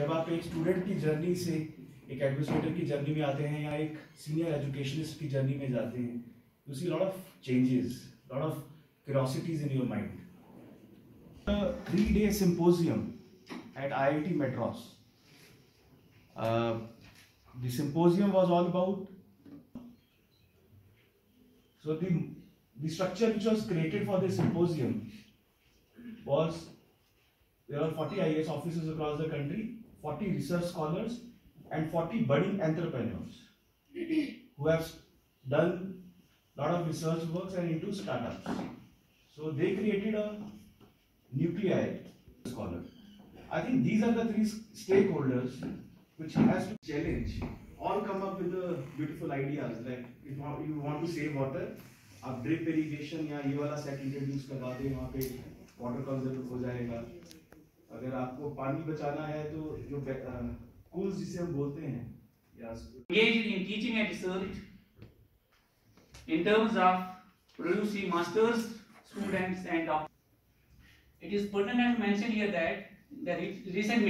जब आप एक स्टूडेंट की जर्नी से एक एडमिनिस्ट्रेटर की जर्नी में आते हैं या एक सीनियर एजुकेशनिस्ट की जर्नी में जाते हैं you see lot of changes lot of curiosities in your mind three day symposium at I I T Madras the was all about so the which was created for the symposium was there are forty I S office across the country 40 research scholars, and 40 budding entrepreneurs who have done a lot of research works and into startups. So they created a nuclei scholar. I think these are the three stakeholders which has to challenge, all come up with the beautiful ideas like if you want to save water, आप drip irrigation या ये वाला set introduce करवा दें वहाँ पे water conserve हो जाएगा अगर आपको पानी बचाना है तो जो कूल्स जिसे हम बोलते हैं engaged in teaching and research in terms of producing masters, students and doctors. It is pertinent to mention here that the recent